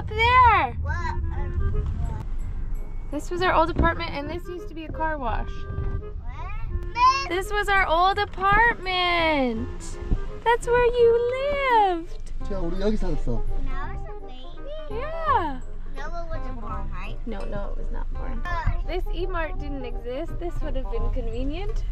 Up there! What? This was our old apartment and this used to be a car wash. What? This was our old apartment. That's where you lived. 야 우리 여기 살았어. Now it's a baby? Yeah. Noah wasn't born, right? No, no, it was not born. This E-Mart didn't exist. This would have been convenient.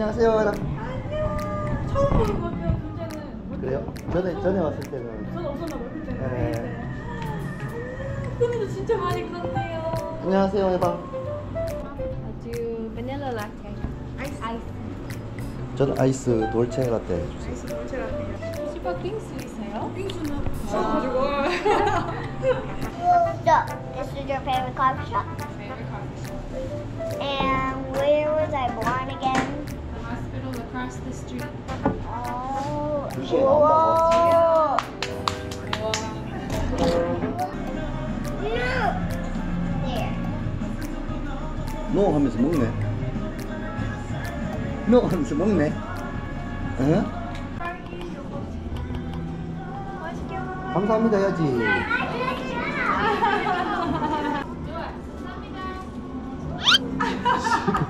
안녕하세요. 안녕하세요. 처음 보는 것 같아요, 문제는. 그래요? 전에 전에 왔을 때는. 전 없었나 봐요, 그때. 네. 근데도 진짜 많이 갔네요. 안녕하세요. 해봐. Do vanilla latte. 아이스. Ice. 전 아이스 돌체 라떼 주세요. 아이스 제가 같아요. 수박 빙수 있어요? 빙수는 없어가지고. So, this is your favorite coffee shop? Favorite coffee shop. And across the street. Oh. Whoa. There. 노 하면서 먹네. 노 하면서 먹네. 응? 감사합니다 해야지.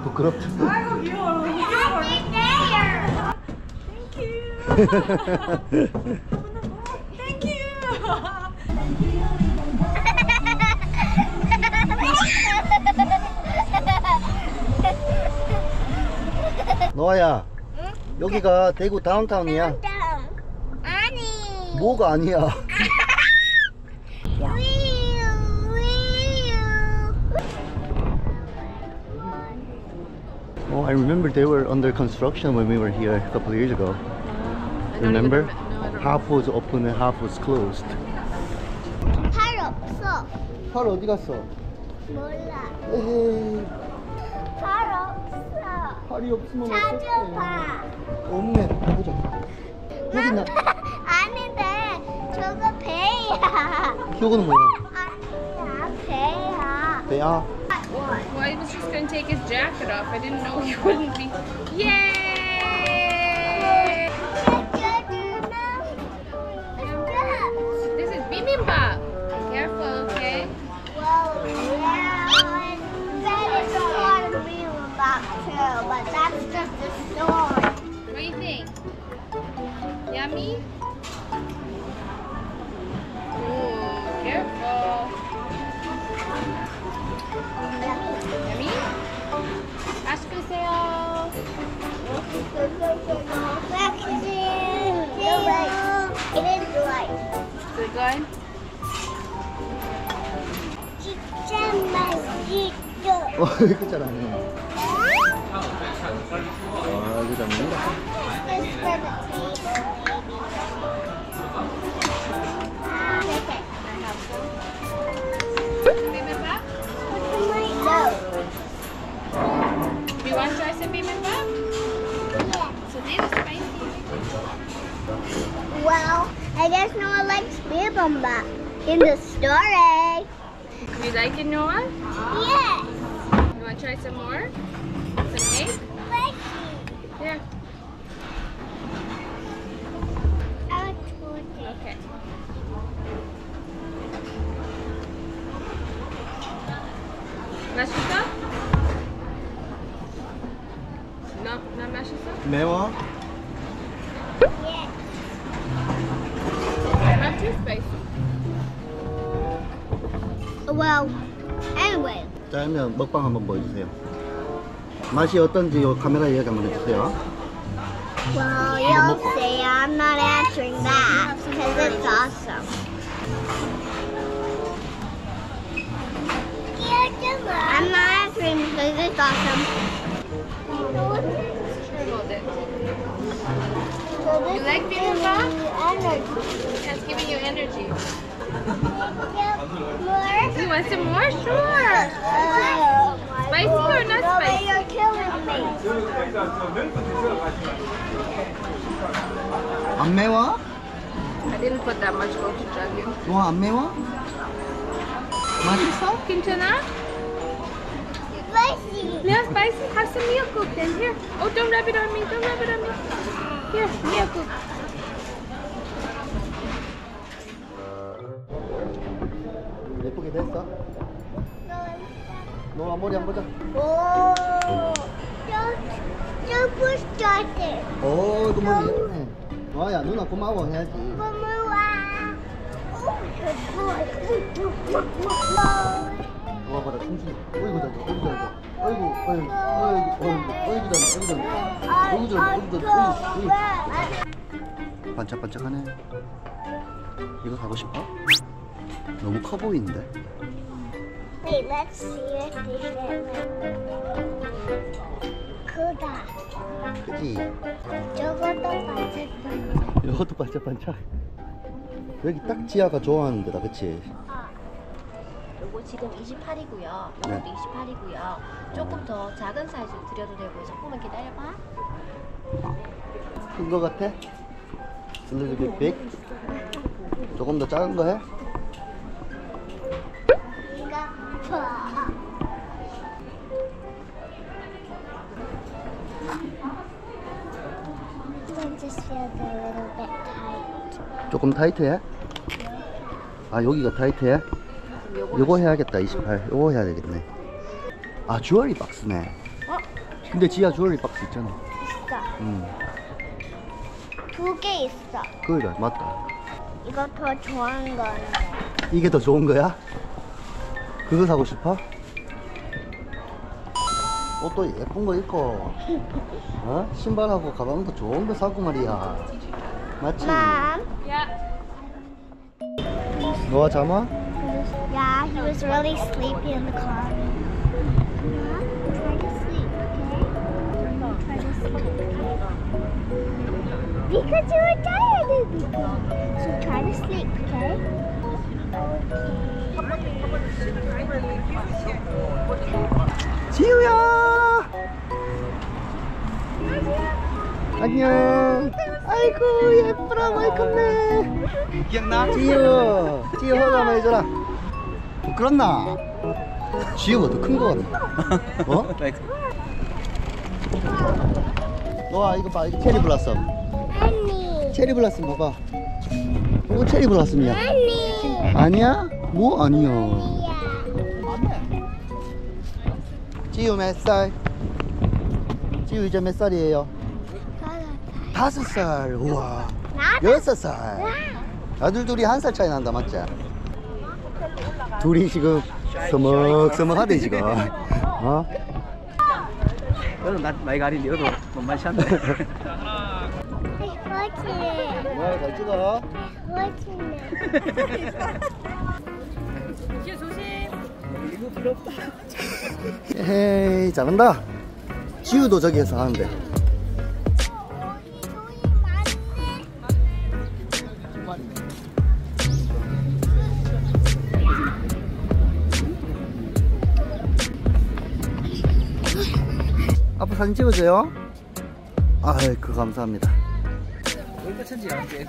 부끄럽다. 아이고, 귀여워. 땡큐. 노아야, 여기가 대구 다운타운이야. 아니. 뭐가 아니야. Oh, I remember they were under construction when we were here a couple of years ago. Remember? Half was open and half was closed. 팔 없어. 팔 어디 갔어? 몰라. 에헤이, 팔 없어. 팔이 없으면 찾아봐. 없네. 보자. 여기 있나? 아닌데 저거 배야. 기억은 뭐야? 아니야 배야. 배야. Well, I was just going to take his jacket off. I didn't know he wouldn't be. Yay! Good? 진짜 맛있어. 어, 이거 잘하네. 아, 이거 잘한 in the story. Do you like it, Noah? Yes. You want to try some more? Some egg? Spicy. Yeah. Okay. Mash? No, not mash it. 그러면 먹방 한번 보여주세요. 맛이 어떤지 요 카메라 이야기 한번 해주세요. Well, you'll see. I'm not answering that because it's awesome. I'm not answering because it's awesome. So You like bibimbap? energy. It's giving you energy. More? You want some more? Sure. Spicy or not No, spicy? you're killing me. 안 매워? I didn't put that much gochujang in. 뭐안 매워? 맛있어? 괜찮아? Spicy. Yeah, spicy. Have some Miyakuk then. Here. Oh, don't rub it on me. Don't rub it on me. Here, Miyakuk. 예 머리 한번 보자. 오, 저, 저 started. 오, 이거 머리 예쁘네. 노아야, 누나 고마워 해야지. 고마워. 오, 노아 봐라, 춤추네. 어이구, 잘해, 어이구. 어이구, 어이구, 어이구, 어이구, 어이구, 잘해, 어이구, 잘해. 어이구, 잘해, 어이구, 어이구. 반짝반짝하네. 이거 사고 싶어? 너무 커 보이는데? Wait, let's see if they fit. 크다. 그지? 저것도 반짝반짝. 이것도 반짝반짝. 여기 딱 지아가 좋아하는 데다, 그치? 요거 지금 28이고요. 네. 요것도 28이고요. 조금 더 작은 사이즈 드려도 되고 조금만 기다려봐. 큰 거 같아? 슬리비 빅? 조금 더 작은 거 해? 조금 타이트해? 아 여기가 타이트해? 요거 해야겠다 28 요거 해야 되겠네 아 주얼리 박스네 근데 지하 주얼리 박스 있잖아 있어. 음두개 있어. 그래 맞다 이거 더 좋아하는 건데. 이게 더 좋은 거야? 그거 사고 싶어? 옷도 예쁜 거 입고 어? 신발하고 가방도 좋은 거 사고 말이야 맞지? 너와 잠아? Yeah, he was really sleepy in the car. Mom, try to sleep, okay? Try to sleep, okay? Because you were tired, Nico. So try to sleep, okay? 지우야! 안녕. 아이고 예쁘라 많이 컸네. 기억나? 지우, 지우 허가 한번 해줘라. 부끄럽나? 지우가 더 큰 거 같네. 어? 너아 이거 봐, 이거 체리 블라썸. 아니. 체리 블라썸 봐봐. 이거 체리 블라썸이야. 아니. 아니야? 뭐 아니야? 야. 지우 몇 살? 지우 이제 몇 살이에요? 다섯 살. 우와. 여섯 살. 아들 둘이 한 살 차이 난다 맞지? 둘이 지금 서먹서먹하대 지금. 어? 너는 나 많이 가린데 너도 못 마셨네. 멋지네. 뭐야 잘 찍어. 멋지네. 필요 없다. 헤이 잘한다. 지우도 저기에서 하는데. 아빠 사진 찍어줘요. 아이그 감사합니다. 얼마 천지 안 돼.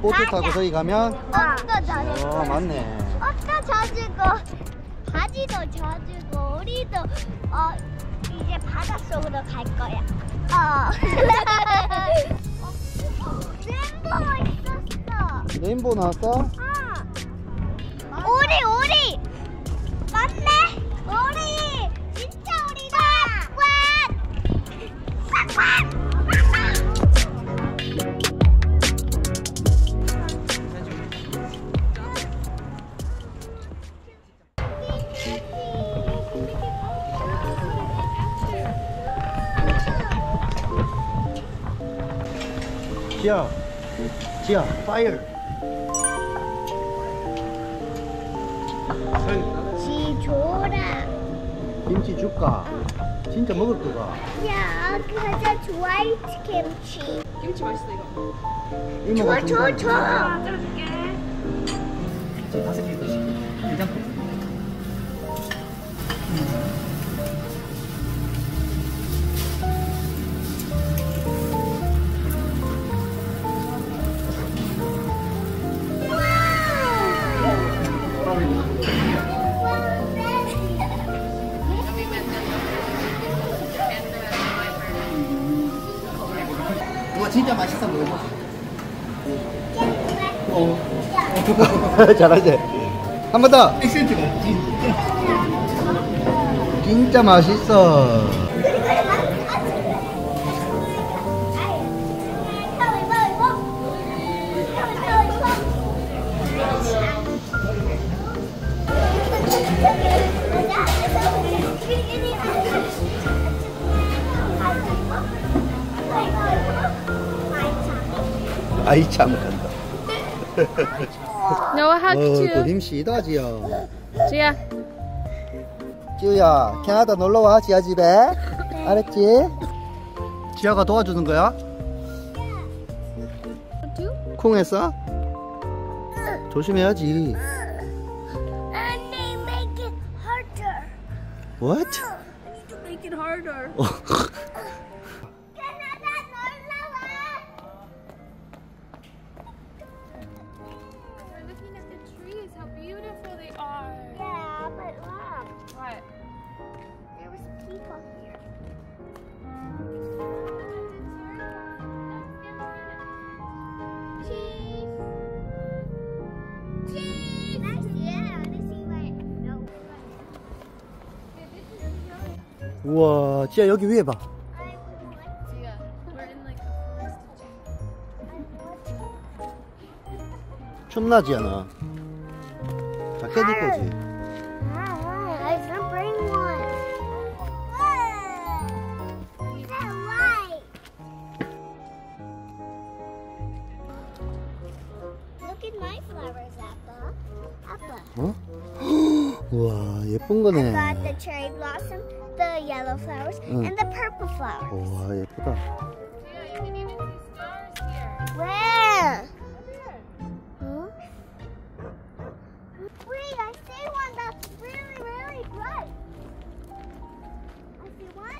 보트 타고 저기 가면 옷도 젖을 어. 맞네. 옷도 젖고, 바지도 젖고, 우리도 어 이제 바닷속으로 갈 거야. 어. 램보 있었어. 레인보우 나왔어? 지아, 지아, 파이어. 지조라 김치 줄까? 진짜 먹을 거가. 야 가자 좋아이트 김치 김치 맛있어 이거. 이모가 줘, 준 줘, 거야. 줘. 잘라줄 잘하지? 한 번 더. 액센트가 진 진짜 맛있어. 아이 참 Noah, hug 어, too. 그림 시다지요. Gia. 지우야, 캐나다 놀러 와, 지아 집에. 알았지? 지아가 도와주는 거야? 콩했어? 조심해야지. And they make it harder. What? To make it harder. 우와, 지아 여기 위에 봐. I want. Gia, we're in like a 춥나, 지아나? 자켓 입고 지 I can bring one. Is that right? Look at my flowers, Appa. Appa. 어? 우와, 예쁜 거네. the yellow flowers mm. and the purple flowers. Oh, 우와 예쁘다. Where? Huh? Wait, I see one that's really, really bright. I see one.